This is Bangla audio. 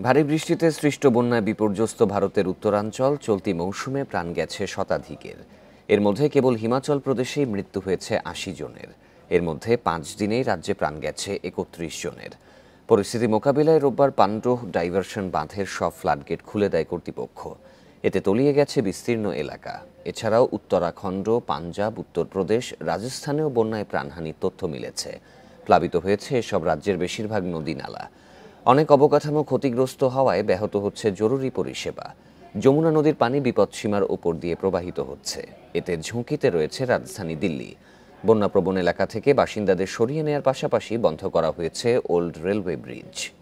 ভারী বৃষ্টিতে সৃষ্ট বন্যায় বিপর্যস্ত ভারতের উত্তরাঞ্চল চলতি মৌসুমে প্রাণ গেছে শতাধিকের। এর মধ্যে কেবল হিমাচল প্রদেশেই মৃত্যু হয়েছে আশি জনের। এর মধ্যে পাঁচ দিনেই রাজ্যে প্রাণ গেছে একত্রিশ জনের। পরিস্থিতি মোকাবিলায় রোববার পান্ডোহ ডাইভারশন বাঁধের সব ফ্লাডগেট খুলে দেয় কর্তৃপক্ষ। এতে তলিয়ে গেছে বিস্তীর্ণ এলাকা। এছাড়াও উত্তরাখণ্ড, পাঞ্জাব, উত্তরপ্রদেশ, রাজস্থানেও বন্যায় প্রাণহানির তথ্য মিলেছে। প্লাবিত হয়েছে এসব রাজ্যের বেশিরভাগ নদী নালা অনেক অবকাঠামো ক্ষতিগ্রস্ত হওয়ায় ব্যাহত হচ্ছে জরুরি পরিষেবা। যমুনা নদীর পানি বিপদসীমার ওপর দিয়ে প্রবাহিত হচ্ছে। এতে ঝুঁকিতে রয়েছে রাজধানী দিল্লি। বন্যাপ্রবণ এলাকা থেকে বাসিন্দাদের সরিয়ে নেয়ার পাশাপাশি বন্ধ করা হয়েছে ওল্ড রেলওয়ে ব্রিজ।